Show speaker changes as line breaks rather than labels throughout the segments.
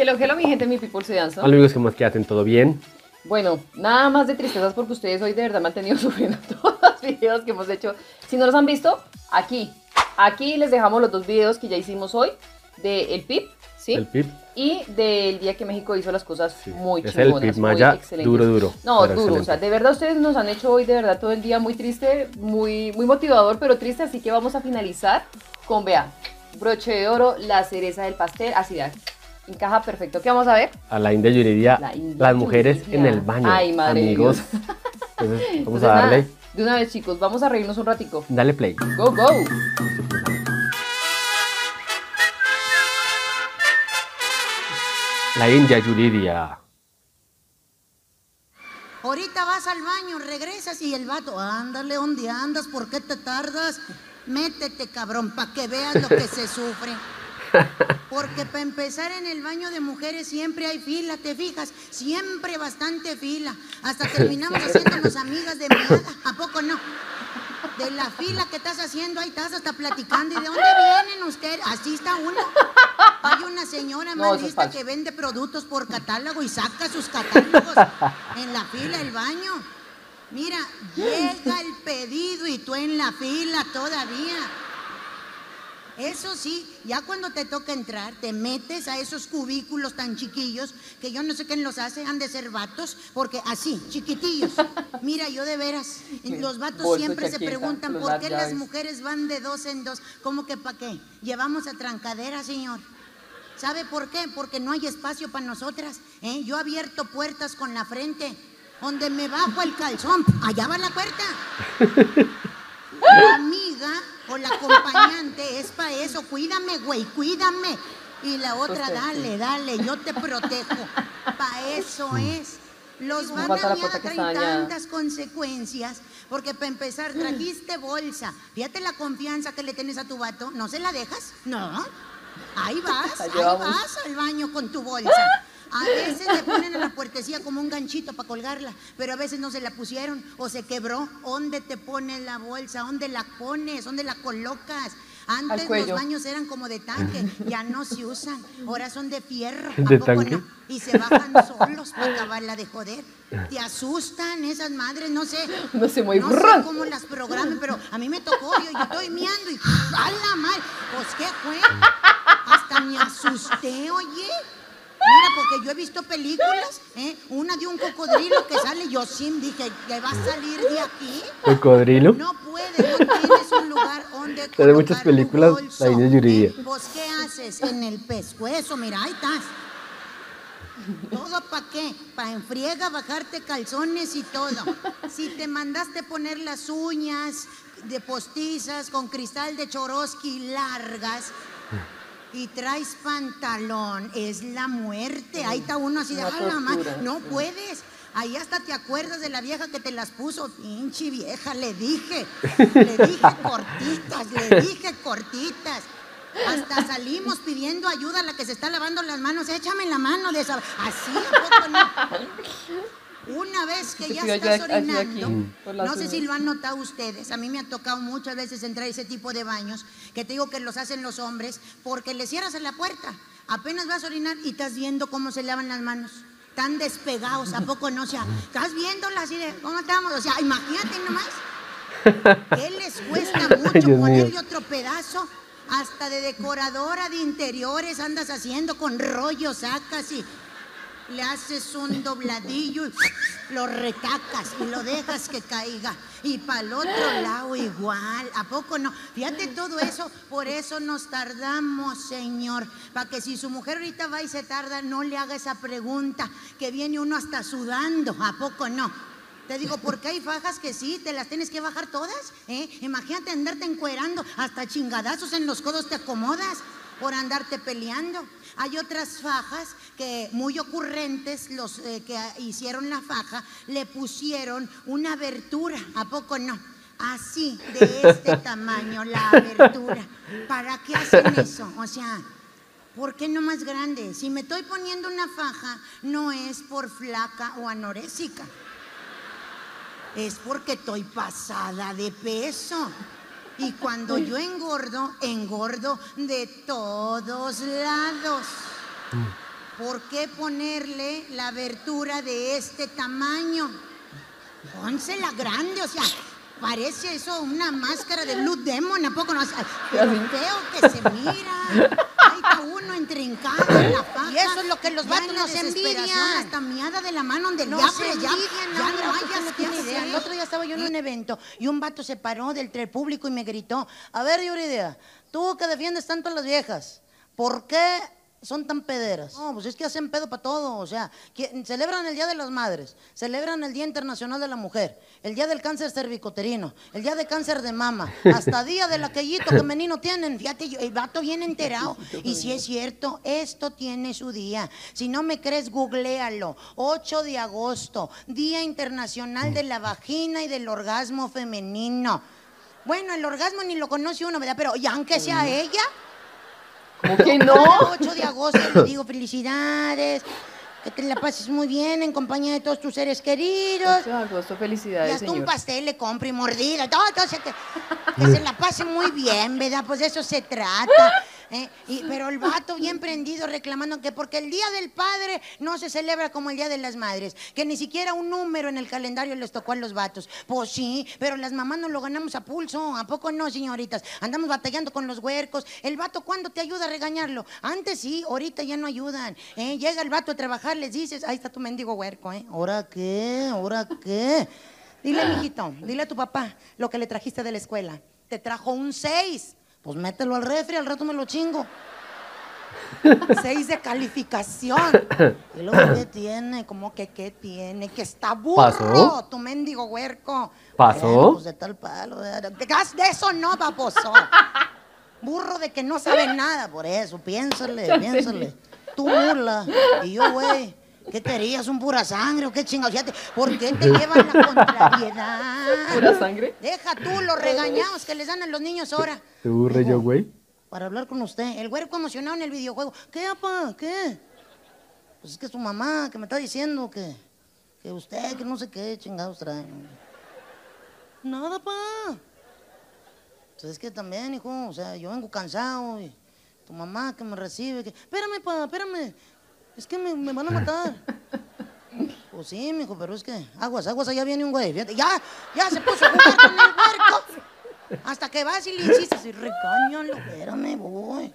Hello, hello, mi gente, mi people, se danza.
Hola amigos, ¿cómo es que hacen? ¿Todo bien?
Bueno, nada más de tristezas porque ustedes hoy de verdad me han tenido sufriendo todos los videos que hemos hecho. Si no los han visto, aquí. Aquí les dejamos los dos videos que ya hicimos hoy de el PIP, ¿sí?
El PIP.
Y del día que México hizo las cosas
Sí,
muy
es el
chingonas,
PIP
muy
Maya,
excelentes.
duro, duro,
No, duro, o
excelente.
sea, de verdad ustedes nos han hecho hoy de verdad todo el día muy triste, muy, muy motivador, pero triste, así que vamos a finalizar con, vean, broche de oro, la cereza del pastel, así de encaja perfecto. ¿Qué vamos a ver?
A la India Yuridia,
La India
las mujeres
Yuridia.
en el baño.
Ay, madre
amigos.
Dios.
Entonces, vamos
Entonces,
a darle.
nada, de una vez, chicos, vamos a reírnos un ratico.
Dale play.
Go, go.
La India Yuridia.
Ahorita vas al baño, regresas y el vato, ándale, ¿dónde andas? ¿Por qué te tardas? Métete, cabrón, para que veas lo que se sufre. Porque para empezar en el baño de mujeres siempre hay fila, ¿te fijas? Siempre bastante fila. Hasta terminamos haciéndonos amigas de mirada. ¿A poco no? De la fila que estás haciendo, ahí estás hasta platicando. ¿Y de dónde vienen ustedes? Así está uno. Hay una señora
No,
más lista que vende productos por catálogo y saca sus catálogos en la fila del baño. Mira, llega el pedido y tú en la fila todavía. Eso sí, ya cuando te toca entrar, te metes a esos cubículos tan chiquillos que yo no sé quién los hace, han de ser vatos, porque así, chiquitillos. Mira, yo de veras, los vatos
Bolso
siempre se preguntan por qué las mujeres van de dos en dos. ¿Cómo que para qué? Llevamos a trancadera, señor. ¿Sabe por qué? Porque no hay espacio para nosotras. ¿eh? Yo he abierto puertas con la frente. Donde me bajo el calzón, allá va la puerta. Amiga o la acompañante es para eso. Cuídame, güey, cuídame. Y la otra, dale, dale, yo te protejo. Para eso es. Los van a
dañada.
tantas consecuencias. Porque para empezar, trajiste bolsa. Fíjate la confianza que le tienes a tu vato. ¿No se la dejas? No. Ahí vas, ahí vas al baño con tu bolsa. A veces le ponen a la puertecilla como un ganchito para colgarla, pero a veces no se la pusieron o se quebró. ¿Dónde te pones la bolsa? ¿Dónde la pones? ¿Dónde la colocas? Antes los baños eran como de tanque, ya no se usan, ahora son de fierro,
¿De
¿a poco
tanque?
no? Y se bajan solos para acabarla de joder. Te asustan esas madres, no sé.
No sé, muy
No sé cómo las programen, pero a mí me tocó, yo, yo estoy miando y ¡a la madre! Pues ¿qué fue? Hasta me asusté, oye. Mira, porque yo he visto películas, ¿eh? una de un cocodrilo que sale, yo sí dije, ¿que va a salir de aquí?
Cocodrilo.
No puede, no tienes un lugar donde
de muchas películas,
bolso,
la Yuridia.
¿eh? Pues, ¿qué haces? En el pescuezo, mira, ahí estás. ¿Todo para qué? Para enfriega bajarte calzones y todo. Si te mandaste poner las uñas de postizas con cristal de Chorosky largas y traes pantalón, es la muerte. Ahí está uno así de. No puedes. Ahí hasta te acuerdas de la vieja que te las puso. Pinche vieja, le dije. Le dije cortitas, le dije cortitas. Hasta salimos pidiendo ayuda a la que se está lavando las manos. Échame la mano de esa. Así, ¿a poco no? Una vez que ya estás orinando,
las
no sé si lo han notado ustedes, a mí me ha tocado muchas veces entrar a ese tipo de baños, que te digo que los hacen los hombres, porque le cierras a la puerta, apenas vas a orinar y estás viendo cómo se lavan las manos. Tan despegados, ¿a poco no? O sea, estás viéndola así de, ¿cómo estamos? O sea, imagínate nomás. ¿Qué les cuesta mucho ponerle otro pedazo? Hasta de decoradora de interiores andas haciendo con rollo, sacas y le haces un dobladillo y lo retacas y lo dejas que caiga. Y para el otro lado igual. ¿A poco no? Fíjate todo eso, por eso nos tardamos, Señor. Para que si su mujer ahorita va y se tarda, no le haga esa pregunta, que viene uno hasta sudando. ¿A poco no? Te digo, porque hay fajas que sí, te las tienes que bajar todas. ¿eh? Imagínate andarte encuerando, hasta chingadazos en los codos te acomodas por andarte peleando. Hay otras fajas que muy ocurrentes, los eh, que hicieron la faja, le pusieron una abertura, ¿a poco no? Así, de este tamaño, la abertura. ¿Para qué hacen eso? O sea, ¿por qué no más grande? Si me estoy poniendo una faja, no es por flaca o anorésica. Es porque estoy pasada de peso. Y cuando yo engordo, engordo de todos lados.
¿por qué ponerle la abertura de este tamaño? Pónsela grande, o sea, parece eso una máscara de Blue Demon, ¿a poco no? Pero feo que se mira. Está uno intrincado en la faja.
Y eso es lo que los
Ya
vatos nos envidian.
Hasta miada de la mano donde
No
ya,
se
ya,
envidian,
ya no hayas
no
qué
tiene idea. El otro día estaba yo en un evento y un vato se paró del público y me gritó, a ver, Yuridia, tú que defiendes tanto a las viejas, ¿por qué son tan pederas? No, pues es que hacen pedo para todo, o sea, que celebran el Día de las Madres, celebran el Día Internacional de la Mujer, el Día del Cáncer Cervicoterino, el Día de Cáncer de Mama, hasta Día del Aquellito que menino tienen. Fíjate, yo- el vato bien enterado. Y si es cierto, esto tiene su día. Si no me crees, googlealo. 8 de agosto, Día Internacional de la Vagina y del Orgasmo Femenino. Bueno, el orgasmo ni lo conoce uno, ¿verdad? Pero ya aunque sea ella,
¿Cómo que no?
cada 8 de agosto le digo felicidades, que te la pases muy bien en compañía de todos tus seres queridos.
8 de agosto,
Y
felicidades,
hasta un
señor.
pastel le compro y mordida, todo, todo, sea, que, que se la pase muy bien, ¿verdad? Pues de eso se trata. ¿Eh? Y, pero el vato bien prendido reclamando que porque el Día del Padre no se celebra como el Día de las Madres, que ni siquiera un número en el calendario les tocó a los vatos. Pues sí, pero las mamás no lo ganamos a pulso, ¿a poco no, señoritas? Andamos batallando con los huercos. El vato, ¿cuándo te ayuda a regañarlo? Antes sí, ahorita ya no ayudan. ¿eh? Llega el vato a trabajar, les dices, ahí está tu mendigo huerco, ¿eh? ¿Ahora qué? ¿Ahora qué? Dile, mijito, dile a tu papá lo que le trajiste de la escuela. Te trajo un 6. Pues mételo al refri, al rato me lo chingo. 6 de calificación. ¿Y luego qué tiene? ¿Cómo que qué tiene? Que está burro,
¿Pasó?
tu mendigo huerco.
¿Pasó?
Bueno, pues de tal palo. De, de- de eso no, baboso. Burro de que no sabe nada, por eso. Piénsale, piénsale. Tú mula y yo, güey. ¿Qué querías? ¿Un pura sangre o qué chingados? ¿Por qué te llevan la contrariedad?
¿Pura sangre?
Deja tú los regañados que les dan a los niños ahora.
¿Te aburre yo, güey?
Para hablar con usted. El güerco emocionado en el videojuego. ¿Qué, papá? ¿Qué? Pues es que su mamá que me está diciendo que, que usted, que no sé qué chingados trae. Nada, pa. Pues es que también, hijo, o sea, yo vengo cansado y tu mamá que me recibe, que... Espérame, pa, espérame. Es que me, me van a matar. Pues sí, mijo, pero es que aguas, aguas, allá viene un güey. fíjate, Ya, ya se puso a jugar con el huerco. Hasta que vas y le insistes y recáñalo. Espérame, voy.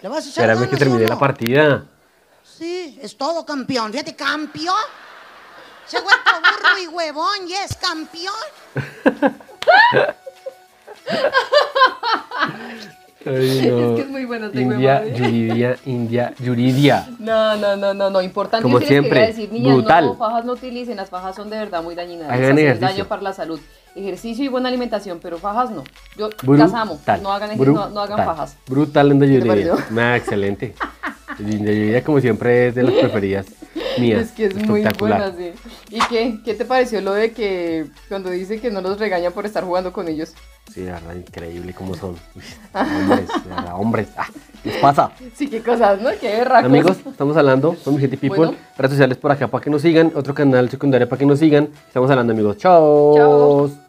¿Le vas a echar
Espérame que
no?
la partida.
Sí, es todo campeón. Fíjate, campeón. Ese huerco burro y huevón y es campeón.
No.
Es que es muy bueno de
India. Yuridia, India, Yuridia.
No, no, no, no, no. Importante
Como siempre,
decir, niñas,
brutal.
no, fajas no utilicen, las fajas son de verdad muy dañinas.
Hagan ejercicio.
daño para la salud. Ejercicio y buena alimentación, pero fajas no. Yo
Brutal.
las amo. No hagan, ejer- no, no hagan fajas.
Brutal, India
te
Yuridia. Nada, excelente. India Yuridia, como siempre, es de las preferidas
Es que es muy buena, sí. ¿Y qué? ¿Qué te pareció lo de que cuando dice que no los regañan por estar jugando con ellos?
Sí, la verdad, increíble cómo son. Uy, hombres, verdad, hombres. Ah, ¿Qué pasa?
Sí, qué cosas, ¿no? Qué berracos.
Amigos, estamos hablando, somos Gente People,
Bueno.
redes sociales por acá para que nos sigan, otro canal secundario para que nos sigan. Estamos hablando, amigos. Chao.
Chao.